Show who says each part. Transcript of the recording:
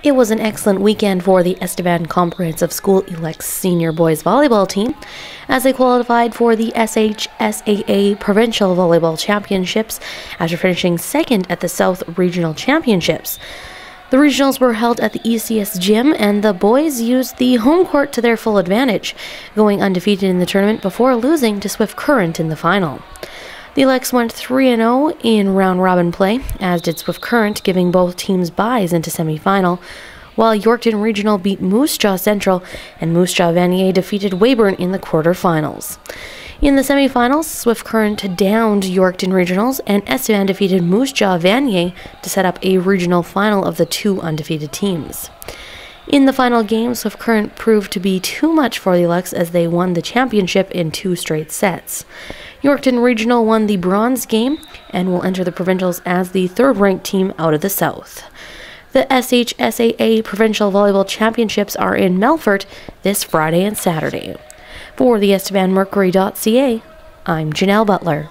Speaker 1: It was an excellent weekend for the Estevan Comprehensive School Elecs senior boys volleyball team as they qualified for the SHSAA Provincial Volleyball Championships after finishing second at the South Regional Championships. The regionals were held at the ECS gym, and the boys used the home court to their full advantage, going undefeated in the tournament before losing to Swift Current in the final. The Elecs went 3 0 in round robin play, as did Swift Current, giving both teams byes into semifinal, while Yorkton Regional beat Moose Jaw Central and Moose Jaw Vanier defeated Weyburn in the quarterfinals. In the semifinals, Swift Current downed Yorkton Regionals, and Estevan defeated Moose Jaw Vanier to set up a regional final of the two undefeated teams. In the final game, Swift Current proved to be too much for the Elecs as they won the championship in two straight sets. Yorkton Regional won the bronze game and will enter the provincials as the third ranked team out of the South. The SHSAA Provincial Volleyball Championships are in Melfort this Friday and Saturday. For the EstevanMercury.ca, I'm Janelle Butler.